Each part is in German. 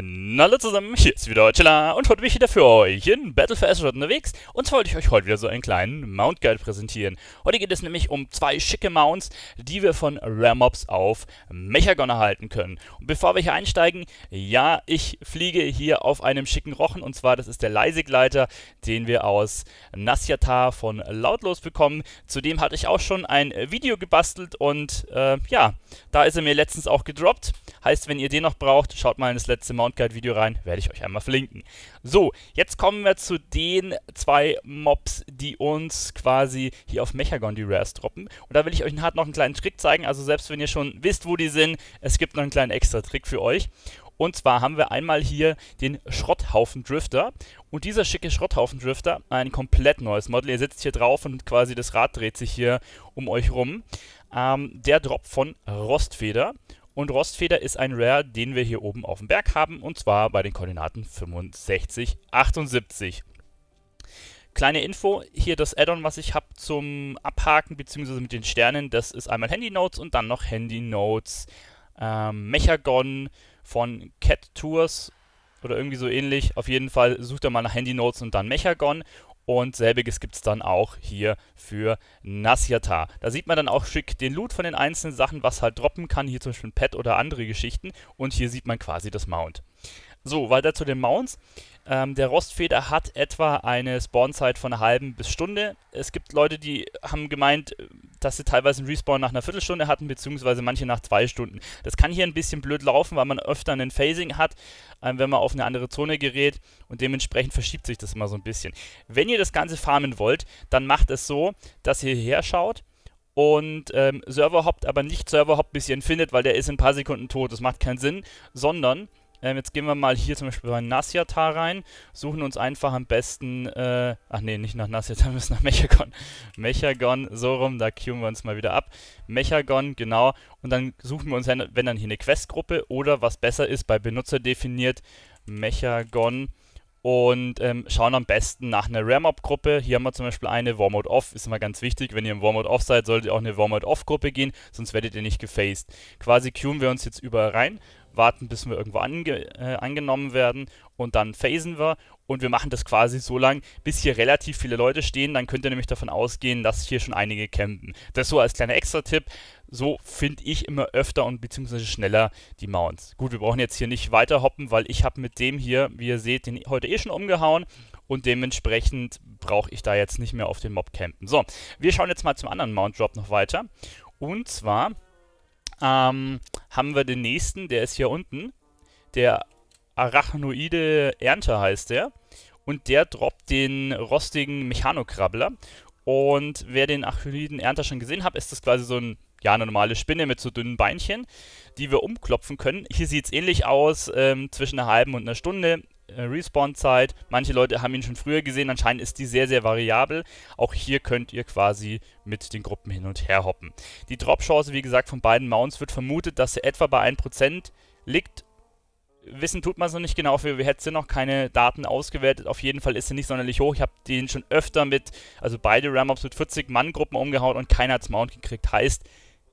Hallo zusammen, hier ist wieder Chilla und heute bin ich wieder für euch in Battle for Azeroth unterwegs und zwar wollte ich euch heute wieder so einen kleinen Mount Guide präsentieren. Heute geht es nämlich um zwei schicke Mounts, die wir von Ramobs auf Mechagon erhalten können. Und bevor wir hier einsteigen, ja, ich fliege hier auf einem schicken Rochen und zwar das ist der Leisigleiter, den wir aus Nasyatar von Lautlos bekommen. Zudem hatte ich auch schon ein Video gebastelt und äh, ja, da ist er mir letztens auch gedroppt. Heißt, wenn ihr den noch braucht, schaut mal in das letzte Mount Guide Video rein, werde ich euch einmal verlinken. So, jetzt kommen wir zu den zwei Mobs, die uns quasi hier auf Mechagon die Rares droppen. Und da will ich euch noch einen kleinen Trick zeigen, also selbst wenn ihr schon wisst, wo die sind, es gibt noch einen kleinen extra Trick für euch. Und zwar haben wir einmal hier den Schrotthaufen Drifter. Und dieser schicke Schrotthaufen Drifter, ein komplett neues Model. Ihr sitzt hier drauf und quasi das Rad dreht sich hier um euch rum. Ähm, der droppt von Rostfeder. Und Rostfeder ist ein Rare, den wir hier oben auf dem Berg haben, und zwar bei den Koordinaten 65, 78. Kleine Info, hier das Addon, was ich habe zum Abhaken bzw. mit den Sternen, das ist einmal Handy Notes und dann noch Handy Notes ähm, Mechagon von Cat Tours oder irgendwie so ähnlich. Auf jeden Fall sucht ihr mal nach Handy Notes und dann Mechagon und selbiges gibt es dann auch hier für Nasyata. Da sieht man dann auch schick den Loot von den einzelnen Sachen, was halt droppen kann. Hier zum Beispiel ein Pet oder andere Geschichten. Und hier sieht man quasi das Mount. So, weiter zu den Mounts. Ähm, der Rostfeder hat etwa eine Spawnzeit von einer halben bis Stunde. Es gibt Leute, die haben gemeint, dass sie teilweise einen Respawn nach einer Viertelstunde hatten, beziehungsweise manche nach zwei Stunden. Das kann hier ein bisschen blöd laufen, weil man öfter einen Phasing hat, äh, wenn man auf eine andere Zone gerät und dementsprechend verschiebt sich das immer so ein bisschen. Wenn ihr das Ganze farmen wollt, dann macht es so, dass ihr hierher schaut und ähm, Server hoppt, aber nicht Server hoppt, bis ihr ihn findet, weil der ist in ein paar Sekunden tot. Das macht keinen Sinn, sondern ähm, jetzt gehen wir mal hier zum Beispiel bei Nasyatar rein, suchen uns einfach am besten, äh, ach nee, nicht nach Nasyatar, wir müssen nach Mechagon. Mechagon, so rum, da queuen wir uns mal wieder ab. Mechagon, genau, und dann suchen wir uns, wenn dann hier eine Questgruppe oder was besser ist, bei Benutzer definiert, Mechagon und ähm, schauen am besten nach einer Rare-Mob-Gruppe. Hier haben wir zum Beispiel eine Warmode Off, ist immer ganz wichtig. Wenn ihr im Warmode Off seid, solltet ihr auch eine Warmode Off-Gruppe gehen, sonst werdet ihr nicht gefaced. Quasi queuen wir uns jetzt überall rein warten, bis wir irgendwo ange äh, angenommen werden und dann phasen wir und wir machen das quasi so lang, bis hier relativ viele Leute stehen. Dann könnt ihr nämlich davon ausgehen, dass hier schon einige campen. Das so als kleiner Extra-Tipp. So finde ich immer öfter und beziehungsweise schneller die Mounts. Gut, wir brauchen jetzt hier nicht weiter hoppen, weil ich habe mit dem hier, wie ihr seht, den heute eh schon umgehauen und dementsprechend brauche ich da jetzt nicht mehr auf den Mob campen. So, wir schauen jetzt mal zum anderen Mount Drop noch weiter. Und zwar ähm, haben wir den nächsten, der ist hier unten. Der Arachnoide Ernte heißt der. Und der droppt den rostigen Mechanokrabbler. Und wer den Arachnoiden Ernter schon gesehen hat, ist das quasi so ein, ja, eine normale Spinne mit so dünnen Beinchen, die wir umklopfen können. Hier sieht es ähnlich aus, ähm, zwischen einer halben und einer Stunde Respawn-Zeit. Manche Leute haben ihn schon früher gesehen. Anscheinend ist die sehr, sehr variabel. Auch hier könnt ihr quasi mit den Gruppen hin und her hoppen. Die Drop-Chance, wie gesagt, von beiden Mounts wird vermutet, dass sie etwa bei 1% liegt. Wissen tut man es noch nicht genau, wir hätten noch keine Daten ausgewertet. Auf jeden Fall ist sie nicht sonderlich hoch. Ich habe den schon öfter mit, also beide Ram-Ups mit 40 Mann-Gruppen umgehauen und keiner hat Mount gekriegt. Heißt,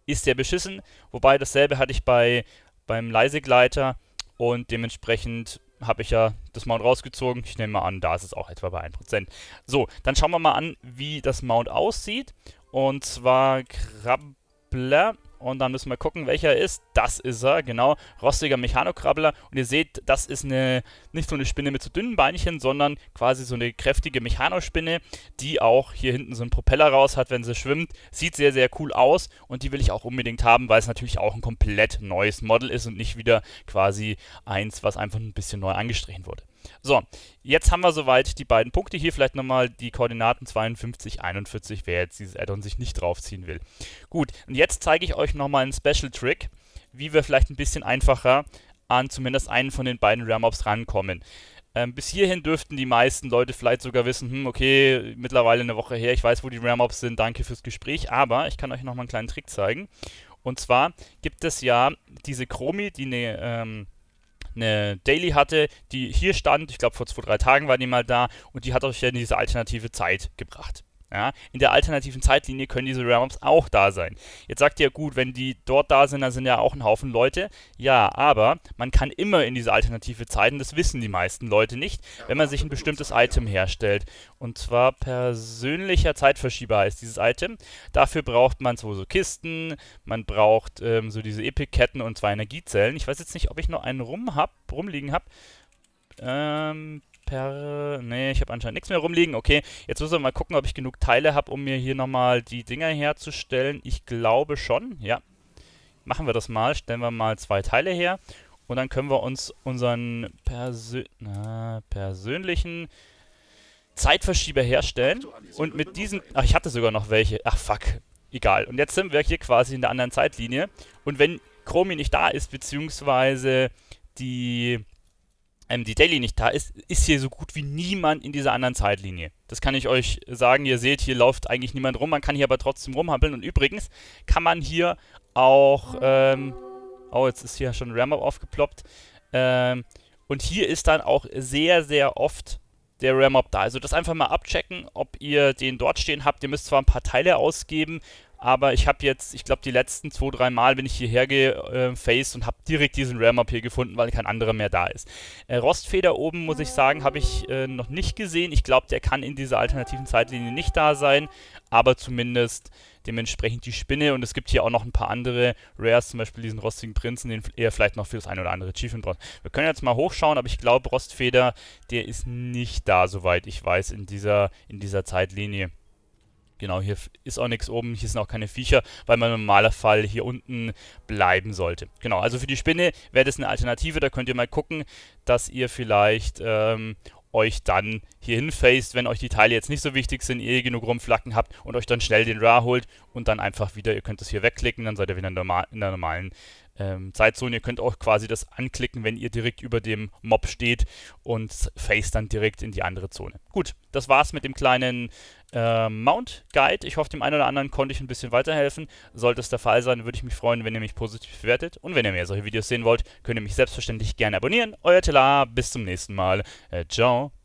ist der beschissen. Wobei dasselbe hatte ich bei beim Leisegleiter und dementsprechend habe ich ja das Mount rausgezogen. Ich nehme mal an, da ist es auch etwa bei 1%. So, dann schauen wir mal an, wie das Mount aussieht. Und zwar Krabbler und dann müssen wir gucken, welcher ist. Das ist er, genau. Rostiger Mechanokrabbler. Und ihr seht, das ist eine, nicht so eine Spinne mit so dünnen Beinchen, sondern quasi so eine kräftige Mechanospinne, die auch hier hinten so einen Propeller raus hat, wenn sie schwimmt. Sieht sehr, sehr cool aus. Und die will ich auch unbedingt haben, weil es natürlich auch ein komplett neues Model ist und nicht wieder quasi eins, was einfach ein bisschen neu angestrichen wurde. So, jetzt haben wir soweit die beiden Punkte. Hier vielleicht nochmal die Koordinaten 52, 41, wer jetzt dieses Addon sich nicht draufziehen will. Gut, und jetzt zeige ich euch nochmal einen Special Trick, wie wir vielleicht ein bisschen einfacher an zumindest einen von den beiden Ramobs rankommen. Ähm, bis hierhin dürften die meisten Leute vielleicht sogar wissen, hm, okay, mittlerweile eine Woche her, ich weiß, wo die Ramobs sind, danke fürs Gespräch, aber ich kann euch nochmal einen kleinen Trick zeigen. Und zwar gibt es ja diese Chromi, die eine ähm, eine Daily hatte, die hier stand. Ich glaube, vor zwei, drei Tagen war die mal da und die hat euch ja in diese alternative Zeit gebracht. Ja, in der alternativen Zeitlinie können diese Rare-Mobs auch da sein. Jetzt sagt ihr, gut, wenn die dort da sind, dann sind ja auch ein Haufen Leute. Ja, aber man kann immer in diese alternative Zeiten, das wissen die meisten Leute nicht, wenn man sich ein bestimmtes Item herstellt. Und zwar persönlicher Zeitverschieber heißt dieses Item. Dafür braucht man so, so Kisten, man braucht ähm, so diese Epic-Ketten und zwei Energiezellen. Ich weiß jetzt nicht, ob ich noch einen rum hab, rumliegen habe. Ähm, per... Ne, ich habe anscheinend nichts mehr rumliegen. Okay, jetzt müssen wir mal gucken, ob ich genug Teile habe, um mir hier nochmal die Dinger herzustellen. Ich glaube schon, ja. Machen wir das mal. Stellen wir mal zwei Teile her. Und dann können wir uns unseren Persö na, persönlichen Zeitverschieber herstellen. Und mit diesen... Ach, ich hatte sogar noch welche. Ach, fuck. Egal. Und jetzt sind wir hier quasi in der anderen Zeitlinie. Und wenn Chromi nicht da ist, beziehungsweise die ähm, die Daily nicht da ist, ist hier so gut wie niemand in dieser anderen Zeitlinie. Das kann ich euch sagen. Ihr seht, hier läuft eigentlich niemand rum. Man kann hier aber trotzdem rumhampeln. Und übrigens kann man hier auch... Ähm, oh, jetzt ist hier schon Ramp aufgeploppt. Ähm, und hier ist dann auch sehr, sehr oft der Ramp da. Also das einfach mal abchecken, ob ihr den dort stehen habt. Ihr müsst zwar ein paar Teile ausgeben, aber ich habe jetzt, ich glaube, die letzten zwei, drei Mal bin ich hierher gefaced äh, und habe direkt diesen Ram-Up hier gefunden, weil kein anderer mehr da ist. Äh, Rostfeder oben, muss ich sagen, habe ich äh, noch nicht gesehen. Ich glaube, der kann in dieser alternativen Zeitlinie nicht da sein, aber zumindest dementsprechend die Spinne. Und es gibt hier auch noch ein paar andere Rares, zum Beispiel diesen rostigen Prinzen, den er vielleicht noch für das ein oder andere Achievement braucht. Wir können jetzt mal hochschauen, aber ich glaube, Rostfeder, der ist nicht da, soweit ich weiß, in dieser, in dieser Zeitlinie. Genau, hier ist auch nichts oben, hier sind auch keine Viecher, weil man im Normalfall hier unten bleiben sollte. Genau, also für die Spinne wäre das eine Alternative, da könnt ihr mal gucken, dass ihr vielleicht ähm, euch dann hier hinfaced, wenn euch die Teile jetzt nicht so wichtig sind, ihr genug rumflacken habt und euch dann schnell den Ra holt und dann einfach wieder, ihr könnt es hier wegklicken, dann seid ihr wieder in der, in der normalen ähm, Zeitzone. Ihr könnt auch quasi das anklicken, wenn ihr direkt über dem Mob steht und face dann direkt in die andere Zone. Gut, das war's mit dem kleinen äh, Mount Guide. Ich hoffe, dem einen oder anderen konnte ich ein bisschen weiterhelfen. Sollte es der Fall sein, würde ich mich freuen, wenn ihr mich positiv bewertet. Und wenn ihr mehr solche Videos sehen wollt, könnt ihr mich selbstverständlich gerne abonnieren. Euer Telar, bis zum nächsten Mal. Äh, ciao.